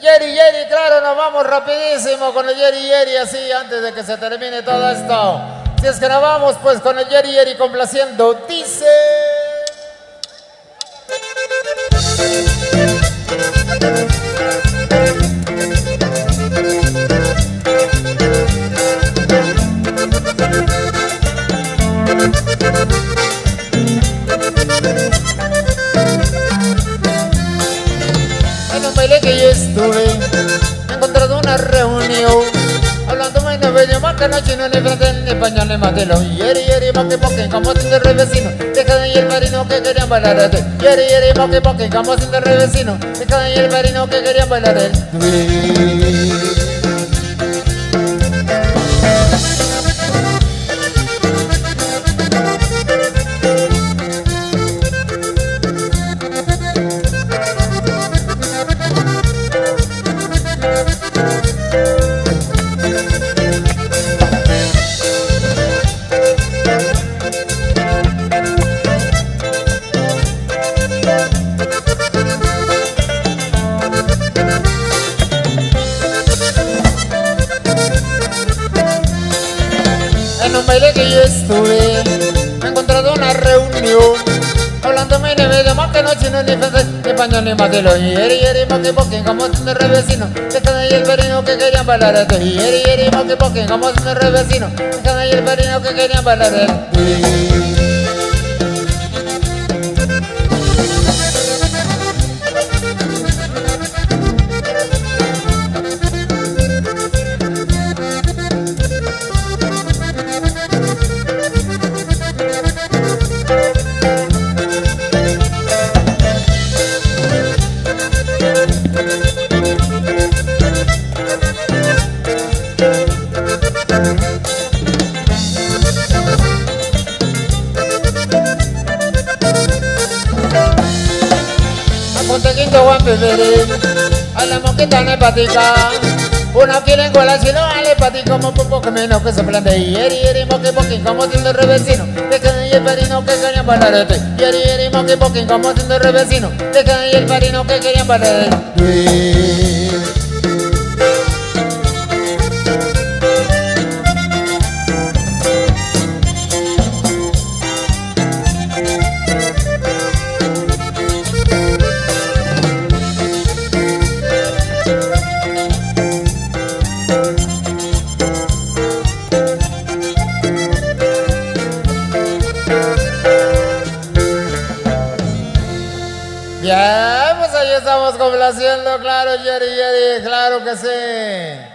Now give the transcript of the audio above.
Yeri, Yeri, claro, nos vamos rapidísimo con el Yeri, Yeri, así antes de que se termine todo esto. Si es que nos vamos, pues con el Yeri, Yeri complaciendo, dice... En un baile que yo estuve, he encontrado una reunión. Hablando muy bello, más que no chino, ni francés, ni español, ni matelo. Yeri, yeri, moque, moque, como sin de revecino. Deja de ahí el marino que querían bailar el Yeri, yeri, moque, moque, como sin de revecino. Deja de ahí el marino que querían bailar el En baile que yo estuve, me he encontrado una reunión. Hablando neve de más que no chino, ni francés, ni español, ni matelo. Y yeri, yeri, moque, moque, como sin de revecino. Dejan ahí el perino que querían bailar esto. Y yeri, yeri, moque, moque, como sin de revecino. Dejan ahí el perino que querían bailar esto. Apuntequito Juan Pepere, a la mosquita hepática. Uno quiere engualar si no vale hepático como un poco menos que se plante. Yeri, yeri, moque, moque, como tiende revecino. Deja de ahí el parino que querían bailar este. Yeri, yeri, moque, moque, como tiende revecino. Deja de ahí el parino que querían bailar Ya, pues ahí estamos complaciendo, claro, Yeri, Yeri, claro que sí.